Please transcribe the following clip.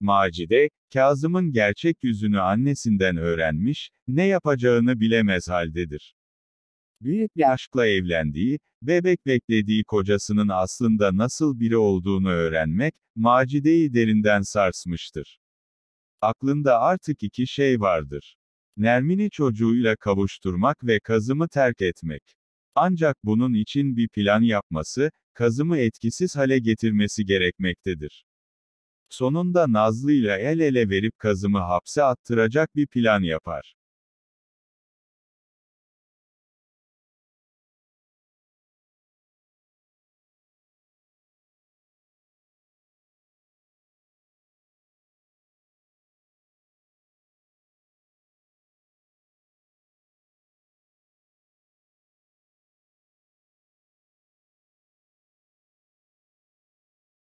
Macide, Kazım'ın gerçek yüzünü annesinden öğrenmiş, ne yapacağını bilemez haldedir. Büyük bir aşkla evlendiği, bebek beklediği kocasının aslında nasıl biri olduğunu öğrenmek, Macide'yi derinden sarsmıştır. Aklında artık iki şey vardır. Nermin'i çocuğuyla kavuşturmak ve Kazım'ı terk etmek. Ancak bunun için bir plan yapması, Kazım'ı etkisiz hale getirmesi gerekmektedir. Sonunda Nazlı ile el ele verip Kazım'ı hapse attıracak bir plan yapar.